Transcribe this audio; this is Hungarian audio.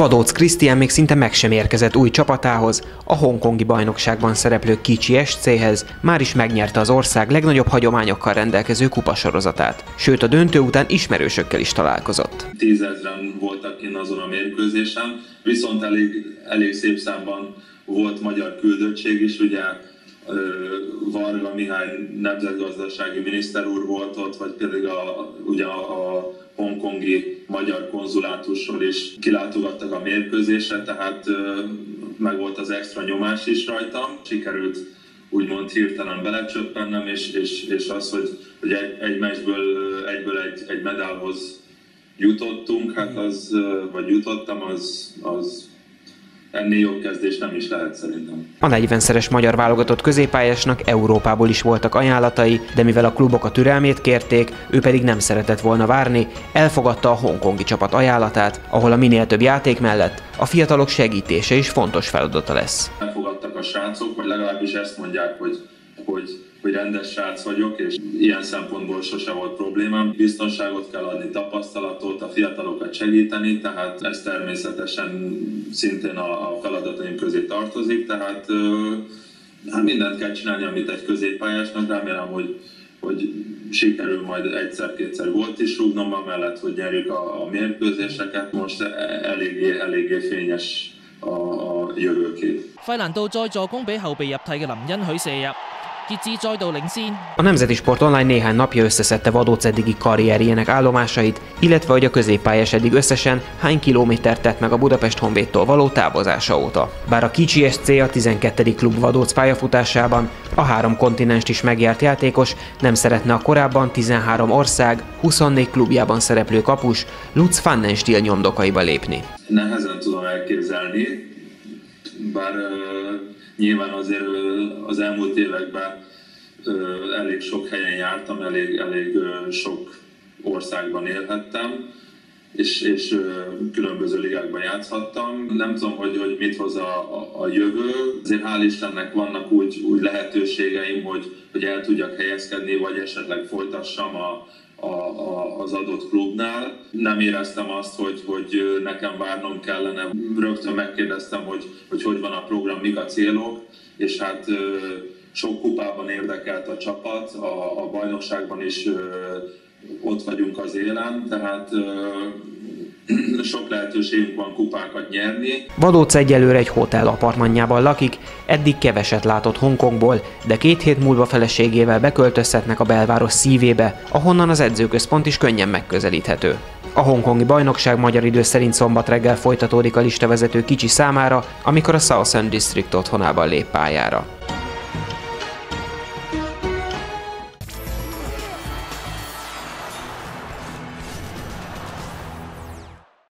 Vadóc Krisztián még szinte meg sem érkezett új csapatához, a hongkongi bajnokságban szereplő kicsi SC-hez, már is megnyerte az ország legnagyobb hagyományokkal rendelkező kupasorozatát. Sőt, a döntő után ismerősökkel is találkozott. Tízezren voltak én azon a mérkőzésen, viszont elég, elég szép számban volt magyar küldöttség is, ugye Varga Mihály nemzetgazdasági miniszter úr volt ott, vagy pedig a, ugye a, a hongkongi magyar konzulátusról is kilátogattak a mérkőzésre, tehát meg volt az extra nyomás is rajtam. Sikerült úgymond hirtelen belecsöppennem, és, és, és az, hogy, hogy egy, egy meccsből egyből egy, egy medálhoz jutottunk, hát az, vagy jutottam, az, az ennél jobb kezdés nem is lehet szerintem. A 40-szeres magyar válogatott középpályásnak Európából is voltak ajánlatai, de mivel a klubok a türelmét kérték, ő pedig nem szeretett volna várni, elfogadta a hongkongi csapat ajánlatát, ahol a minél több játék mellett a fiatalok segítése is fontos feladata lesz. Elfogadtak a srácok, vagy legalábbis ezt mondják, hogy, hogy hogy rendes srác vagyok, és ilyen szempontból sose volt problémám. Biztonságot kell adni, tapasztalatot, a fiatalokat segíteni, tehát ez természetesen szintén a, a feladataim közé tartozik, tehát hát mindent kell csinálni, amit egy középpályásnak, remélem, hogy, hogy sikerül majd egyszer-kétszer volt is rúgnom, mellett, hogy nyerjük a, a mérkőzéseket. Most e, eléggé, eléggé fényes a, a jövőkép. 费兰道再助攻俾后备入替嘅林恩许射入。 A Nemzeti Sport Online néhány napja összeszedte Vadóc eddigi karrierjének állomásait, illetve hogy a középpályás eddig összesen hány kilométert tett meg a Budapest Honvédtól való távozása óta. Bár a kicsi SC a 12. klub Vadóc pályafutásában a három kontinenst is megjárt játékos nem szeretne a korábban 13 ország, 24 klubjában szereplő kapus Lutz Pfannenstiel nyomdokaiba lépni. Nehezen tudom elképzelni, bár Nyilván azért az elmúlt években elég sok helyen jártam, elég, elég sok országban élhettem, és, és különböző ligákban játszhattam. Nem tudom, hogy, hogy mit hoz a, a, a jövő. Azért hál' Istennek vannak úgy, úgy lehetőségeim, hogy, hogy el tudjak helyezkedni, vagy esetleg folytassam a, a, a, az adott klubnál. Nem éreztem azt, hogy, hogy nekem várnom kellene. Rögtön megkérdeztem, hogy, hogy hogy van a program, mik a célok, és hát sok kupában érdekelt a csapat, a, a bajnokságban is ott vagyunk az élen, tehát sok lehetőségünk van kupákat nyerni. Vadóc egyelőre egy hotel apartmanjában lakik, eddig keveset látott Hongkongból, de két hét múlva feleségével beköltözhetnek a belváros szívébe, ahonnan az edzőközpont is könnyen megközelíthető. A hongkongi bajnokság magyar idő szerint szombat reggel folytatódik a listavezető kicsi számára, amikor a Southern District otthonában lép pályára.